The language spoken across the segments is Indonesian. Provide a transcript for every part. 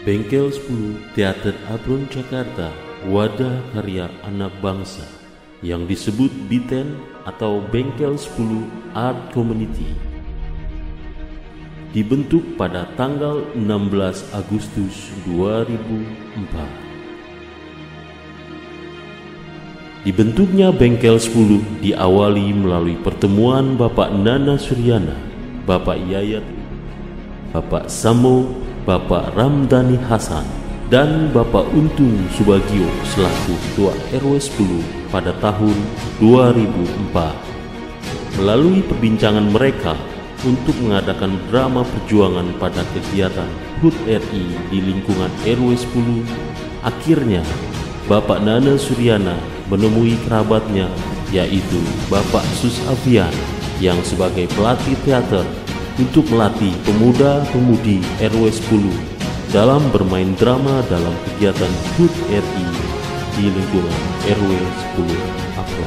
Bengkel 10 Teater Abron Jakarta Wadah karya anak bangsa yang disebut Biten atau Bengkel 10 Art Community dibentuk pada tanggal 16 Agustus 2004. Dibentuknya Bengkel 10 diawali melalui pertemuan Bapak Nana Suryana, Bapak Yayat, Bapak Samo, Bapak Ramdhani Hasan, dan Bapak Untung Subagio selaku Ketua RW 10 pada tahun 2004. Melalui perbincangan mereka untuk mengadakan drama perjuangan pada kegiatan HUT RI di lingkungan RW 10, akhirnya Bapak Nana Suryana menemui kerabatnya yaitu Bapak Sus Avian yang sebagai pelatih teater untuk melatih pemuda-pemudi RW 10 dalam bermain drama dalam kegiatan HUT RI di lingkungan RW 10 Afro.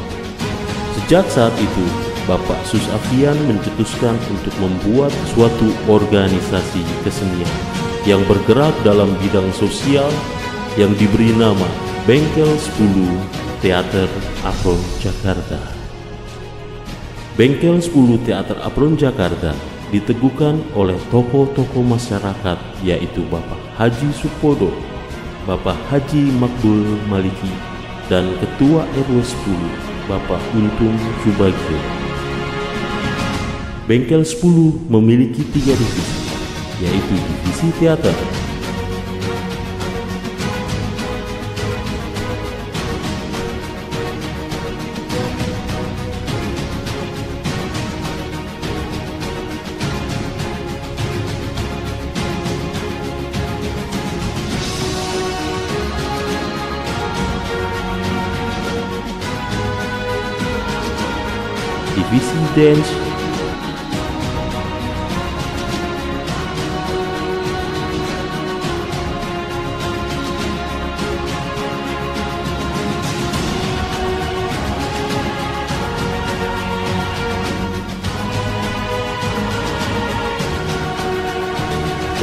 Sejak saat itu, Bapak Sus Afian mencetuskan untuk membuat suatu organisasi kesenian yang bergerak dalam bidang sosial yang diberi nama Bengkel 10 Teater Afro Jakarta. Bengkel 10 Teater Apron Jakarta diteguhkan oleh tokoh-tokoh masyarakat yaitu Bapak Haji Supodo, Bapak Haji Makbul Maliki, dan Ketua RW 10 Bapak Untung Subagio. Bengkel 10 memiliki tiga divisi, yaitu divisi teater, divisi dance,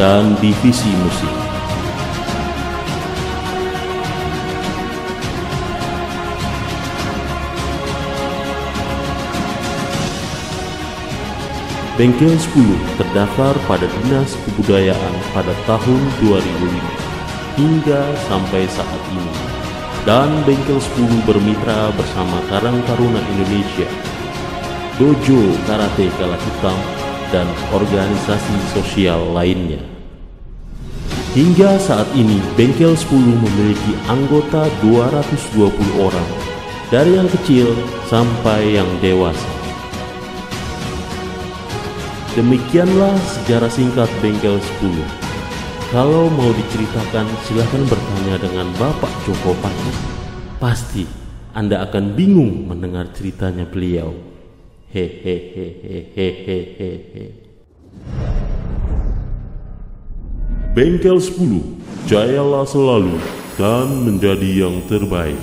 dan divisi musik. Bengkel 10 terdaftar pada Dinas Kebudayaan pada tahun 2005 hingga sampai saat ini. Dan Bengkel 10 bermitra bersama Karang Taruna Indonesia, Dojo Karate Kala Hitam, dan organisasi sosial lainnya. Hingga saat ini, Bengkel 10 memiliki anggota 220 orang, dari yang kecil sampai yang dewasa. Demikianlah sejarah singkat Bengkel 10. Kalau mau diceritakan silahkan bertanya dengan Bapak Joko Panik. Pasti Anda akan bingung mendengar ceritanya beliau. Hehehehehehehe. Bengkel 10, jayalah selalu dan menjadi yang terbaik.